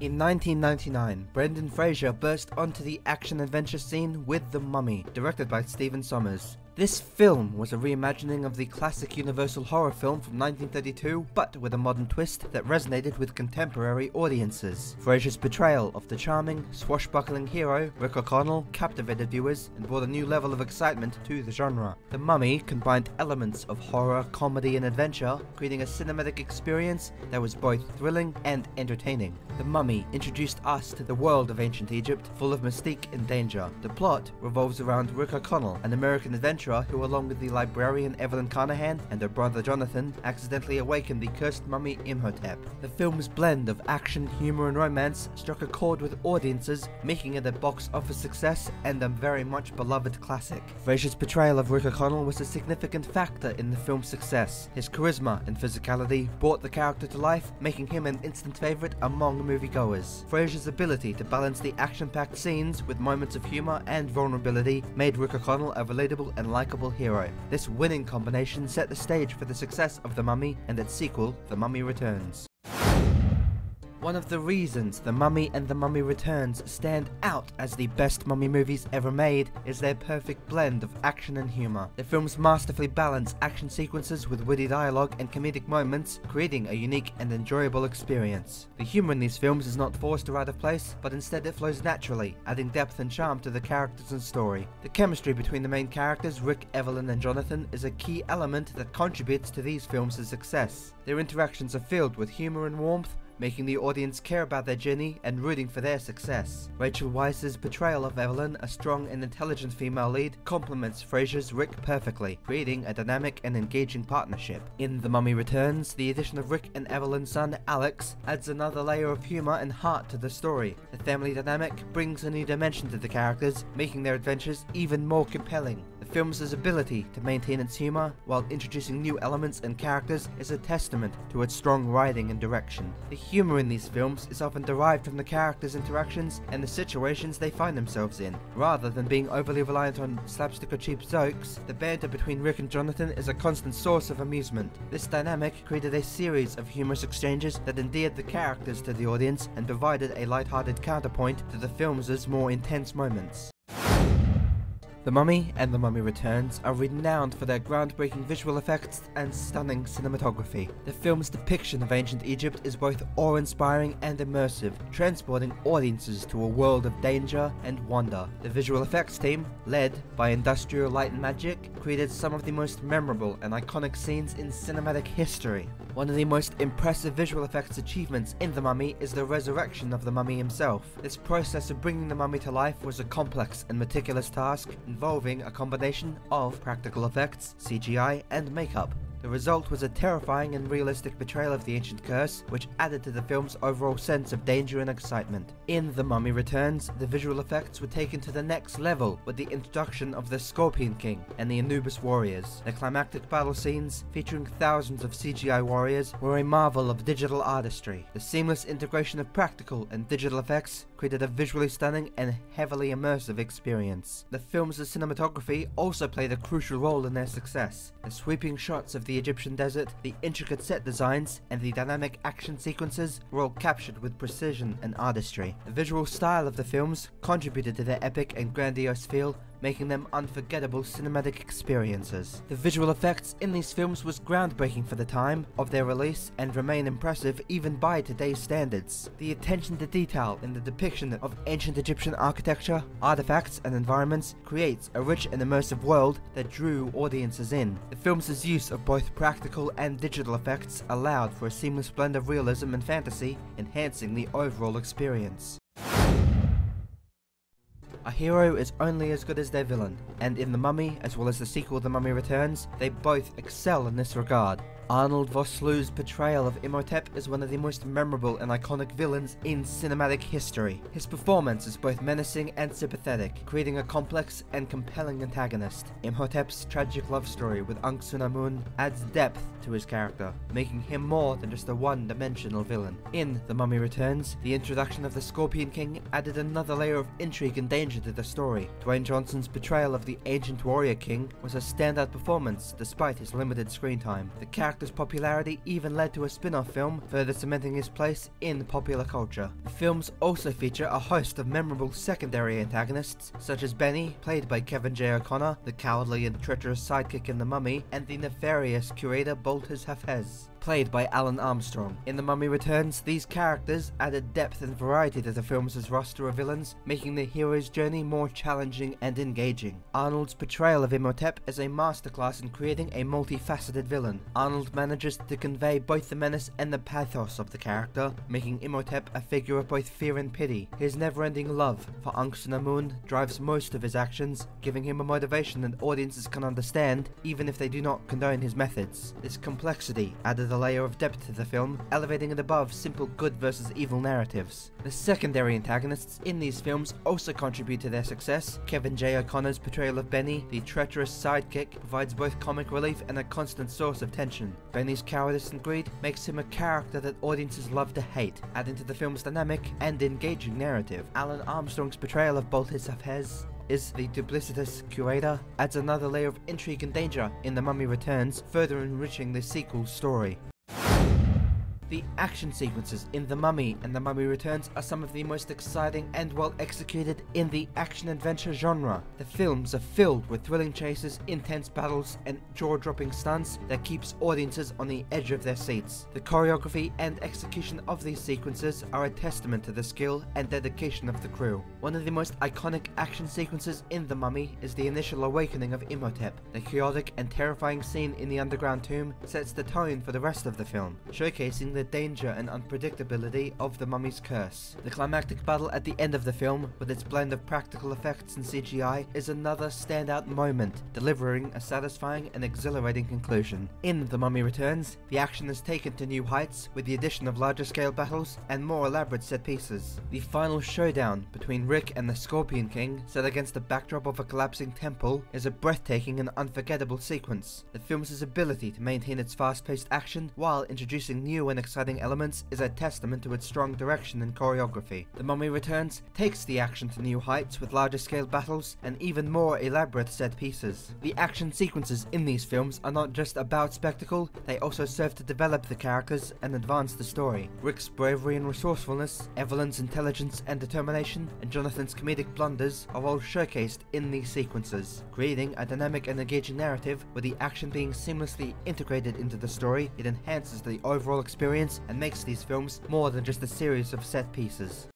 In 1999, Brendan Fraser burst onto the action-adventure scene with The Mummy, directed by Stephen Sommers. This film was a reimagining of the classic Universal horror film from 1932, but with a modern twist that resonated with contemporary audiences. Fraser's portrayal of the charming, swashbuckling hero, Rick O'Connell, captivated viewers and brought a new level of excitement to the genre. The Mummy combined elements of horror, comedy, and adventure, creating a cinematic experience that was both thrilling and entertaining. The Mummy introduced us to the world of ancient Egypt, full of mystique and danger. The plot revolves around Rick O'Connell, an American adventurer who along with the librarian Evelyn Carnahan and her brother Jonathan accidentally awakened the cursed mummy Imhotep. The film's blend of action, humor and romance struck a chord with audiences, making it a box office success and a very much beloved classic. Fraser's portrayal of Rick O'Connell was a significant factor in the film's success. His charisma and physicality brought the character to life, making him an instant favorite among moviegoers. Fraser's ability to balance the action-packed scenes with moments of humor and vulnerability made Rick O'Connell a relatable and likable hero. This winning combination set the stage for the success of The Mummy and its sequel, The Mummy Returns. One of the reasons The Mummy and The Mummy Returns stand out as the best mummy movies ever made is their perfect blend of action and humor. The films masterfully balance action sequences with witty dialogue and comedic moments, creating a unique and enjoyable experience. The humor in these films is not forced or out of place, but instead it flows naturally, adding depth and charm to the characters and story. The chemistry between the main characters, Rick, Evelyn, and Jonathan, is a key element that contributes to these films' success. Their interactions are filled with humor and warmth, making the audience care about their journey and rooting for their success. Rachel Weisz's portrayal of Evelyn, a strong and intelligent female lead, complements Fraser's Rick perfectly, creating a dynamic and engaging partnership. In The Mummy Returns, the addition of Rick and Evelyn's son, Alex, adds another layer of humor and heart to the story. The family dynamic brings a new dimension to the characters, making their adventures even more compelling. Film's ability to maintain its humor while introducing new elements and characters is a testament to its strong writing and direction. The humor in these films is often derived from the characters' interactions and the situations they find themselves in. Rather than being overly reliant on slapstick or cheap jokes, the banter between Rick and Jonathan is a constant source of amusement. This dynamic created a series of humorous exchanges that endeared the characters to the audience and provided a light-hearted counterpoint to the film's more intense moments. The Mummy and The Mummy Returns are renowned for their groundbreaking visual effects and stunning cinematography. The film's depiction of ancient Egypt is both awe-inspiring and immersive, transporting audiences to a world of danger and wonder. The visual effects team, led by Industrial Light and Magic, created some of the most memorable and iconic scenes in cinematic history. One of the most impressive visual effects achievements in The Mummy is the resurrection of the mummy himself. This process of bringing the mummy to life was a complex and meticulous task involving a combination of practical effects, CGI, and makeup. The result was a terrifying and realistic portrayal of the ancient curse, which added to the film's overall sense of danger and excitement. In The Mummy Returns, the visual effects were taken to the next level with the introduction of the Scorpion King and the Anubis warriors. The climactic battle scenes, featuring thousands of CGI warriors, were a marvel of digital artistry. The seamless integration of practical and digital effects created a visually stunning and heavily immersive experience. The film's cinematography also played a crucial role in their success. The sweeping shots of the Egyptian desert, the intricate set designs, and the dynamic action sequences were all captured with precision and artistry. The visual style of the films contributed to their epic and grandiose feel making them unforgettable cinematic experiences. The visual effects in these films was groundbreaking for the time of their release and remain impressive even by today's standards. The attention to detail in the depiction of ancient Egyptian architecture, artifacts and environments creates a rich and immersive world that drew audiences in. The film's use of both practical and digital effects allowed for a seamless blend of realism and fantasy, enhancing the overall experience. A hero is only as good as their villain, and in The Mummy, as well as the sequel The Mummy Returns, they both excel in this regard. Arnold Vosloo's portrayal of Imhotep is one of the most memorable and iconic villains in cinematic history. His performance is both menacing and sympathetic, creating a complex and compelling antagonist. Imhotep's tragic love story with Anck-su-namun adds depth to his character, making him more than just a one-dimensional villain. In The Mummy Returns, the introduction of the Scorpion King added another layer of intrigue and danger danger to the story. Dwayne Johnson's portrayal of the ancient warrior king was a standout performance despite his limited screen time. The character's popularity even led to a spin-off film, further cementing his place in popular culture. The films also feature a host of memorable secondary antagonists, such as Benny, played by Kevin J. O'Connor, the cowardly and treacherous sidekick in The Mummy, and the nefarious curator Baltus Hafez played by Alun Armstrong. In The Mummy Returns, these characters added depth and variety to the film's roster of villains, making the hero's journey more challenging and engaging. Arnold's portrayal of Imhotep is a masterclass in creating a multifaceted villain. Arnold manages to convey both the menace and the pathos of the character, making Imhotep a figure of both fear and pity. His never-ending love for Anck-su-namun drives most of his actions, giving him a motivation that audiences can understand, even if they do not condone his methods. This complexity added a layer of depth to the film, elevating it above simple good versus evil narratives. The secondary antagonists in these films also contribute to their success. Kevin J. O'Connor's portrayal of Benny, the treacherous sidekick, provides both comic relief and a constant source of tension. Benny's cowardice and greed makes him a character that audiences love to hate, adding to the film's dynamic and engaging narrative. Alun Armstrong's portrayal of Baltus Hafez is the duplicitous curator, adds another layer of intrigue and danger in The Mummy Returns, further enriching the sequel's story. The action sequences in The Mummy and The Mummy Returns are some of the most exciting and well executed in the action-adventure genre. The films are filled with thrilling chases, intense battles, and jaw-dropping stunts that keeps audiences on the edge of their seats. The choreography and execution of these sequences are a testament to the skill and dedication of the crew. One of the most iconic action sequences in The Mummy is the initial awakening of Imhotep. The chaotic and terrifying scene in the underground tomb sets the tone for the rest of the film, showcasing the the danger and unpredictability of the mummy's curse. The climactic battle at the end of the film, with its blend of practical effects and CGI, is another standout moment, delivering a satisfying and exhilarating conclusion. In The Mummy Returns, the action is taken to new heights with the addition of larger scale battles and more elaborate set pieces. The final showdown between Rick and the Scorpion King, set against the backdrop of a collapsing temple, is a breathtaking and unforgettable sequence. The film's ability to maintain its fast-paced action while introducing new and exciting elements is a testament to its strong direction and choreography. The Mummy Returns takes the action to new heights with larger scale battles and even more elaborate set pieces. The action sequences in these films are not just about spectacle, they also serve to develop the characters and advance the story. Rick's bravery and resourcefulness, Evelyn's intelligence and determination, and Jonathan's comedic blunders are all showcased in these sequences, creating a dynamic and engaging narrative with the action being seamlessly integrated into the story, it enhances the overall experience experience and makes these films more than just a series of set pieces.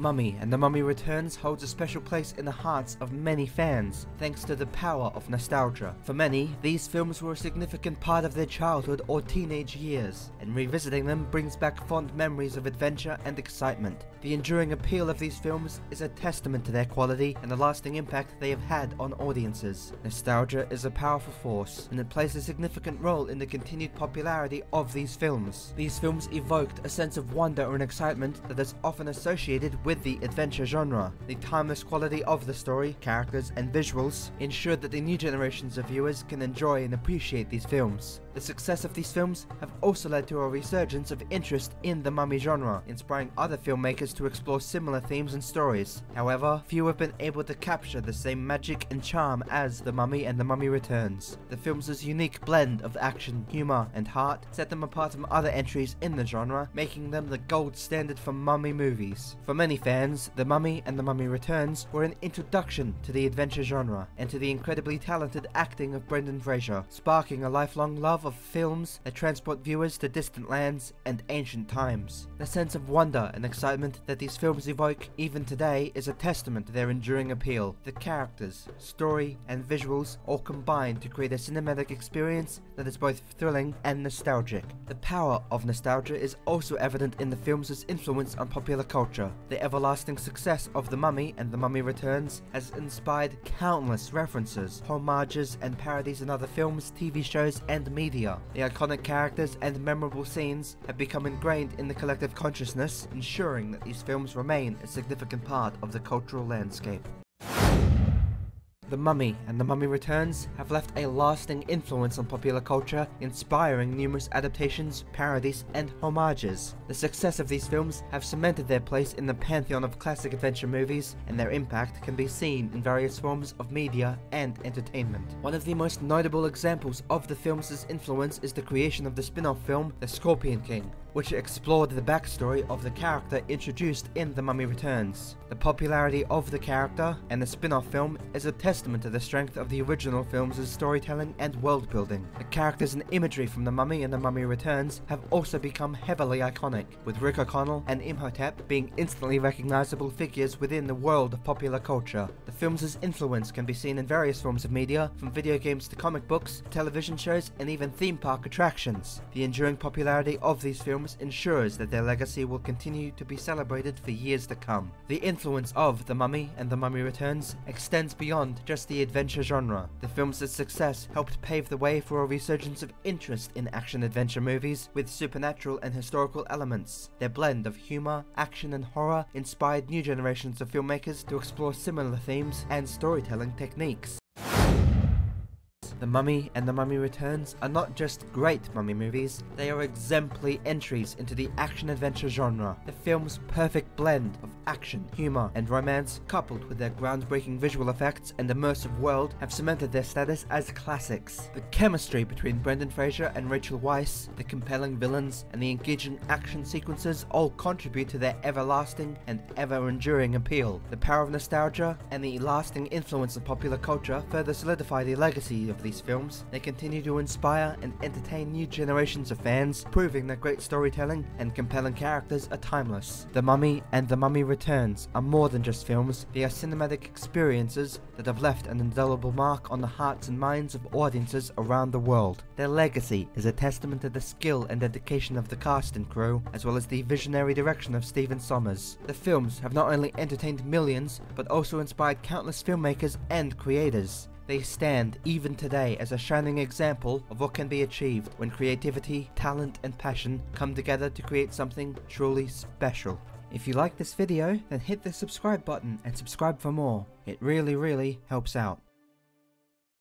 Mummy and The Mummy Returns holds a special place in the hearts of many fans, thanks to the power of nostalgia. For many, these films were a significant part of their childhood or teenage years, and revisiting them brings back fond memories of adventure and excitement. The enduring appeal of these films is a testament to their quality and the lasting impact they have had on audiences. Nostalgia is a powerful force, and it plays a significant role in the continued popularity of these films. These films evoked a sense of wonder and excitement that is often associated with the adventure genre. The timeless quality of the story, characters, and visuals ensured that the new generations of viewers can enjoy and appreciate these films. The success of these films have also led to a resurgence of interest in the mummy genre, inspiring other filmmakers to explore similar themes and stories. However, few have been able to capture the same magic and charm as The Mummy and The Mummy Returns. The film's unique blend of action, humor, and heart set them apart from other entries in the genre, making them the gold standard for mummy movies. For many fans, The Mummy and The Mummy Returns were an introduction to the adventure genre and to the incredibly talented acting of Brendan Fraser, sparking a lifelong love of films that transport viewers to distant lands and ancient times. The sense of wonder and excitement that these films evoke even today is a testament to their enduring appeal. The characters, story, and visuals all combine to create a cinematic experience that is both thrilling and nostalgic. The power of nostalgia is also evident in the film's influence on popular culture. The everlasting success of The Mummy and The Mummy Returns has inspired countless references, homages, and parodies in other films, TV shows, and media. The iconic characters and memorable scenes have become ingrained in the collective consciousness, ensuring that these films remain a significant part of the cultural landscape. The Mummy and The Mummy Returns have left a lasting influence on popular culture, inspiring numerous adaptations, parodies, and homages. The success of these films have cemented their place in the pantheon of classic adventure movies, and their impact can be seen in various forms of media and entertainment. One of the most notable examples of the film's influence is the creation of the spin-off film The Scorpion King, which explored the backstory of the character introduced in The Mummy Returns. The popularity of the character and the spin-off film is a testament to the strength of the original film's storytelling and world building. The characters and imagery from The Mummy and The Mummy Returns have also become heavily iconic, with Rick O'Connell and Imhotep being instantly recognizable figures within the world of popular culture. The film's influence can be seen in various forms of media, from video games to comic books, television shows, and even theme park attractions. The enduring popularity of these films films ensures that their legacy will continue to be celebrated for years to come. The influence of The Mummy and The Mummy Returns extends beyond just the adventure genre. The film's success helped pave the way for a resurgence of interest in action-adventure movies with supernatural and historical elements. Their blend of humor, action, and horror inspired new generations of filmmakers to explore similar themes and storytelling techniques. The Mummy and The Mummy Returns are not just great mummy movies, they are exemplary entries into the action-adventure genre. The film's perfect blend of action, humor, and romance, coupled with their groundbreaking visual effects and immersive world, have cemented their status as classics. The chemistry between Brendan Fraser and Rachel Weisz, the compelling villains, and the engaging action sequences all contribute to their everlasting and ever-enduring appeal. The power of nostalgia and the lasting influence of popular culture further solidify the legacy of the these films, they continue to inspire and entertain new generations of fans, proving that great storytelling and compelling characters are timeless. The Mummy and The Mummy Returns are more than just films, they are cinematic experiences that have left an indelible mark on the hearts and minds of audiences around the world. Their legacy is a testament to the skill and dedication of the cast and crew, as well as the visionary direction of Stephen Sommers. The films have not only entertained millions, but also inspired countless filmmakers and creators. They stand even today as a shining example of what can be achieved when creativity, talent and passion come together to create something truly special. If you like this video, then hit the subscribe button and subscribe for more. It really really helps out.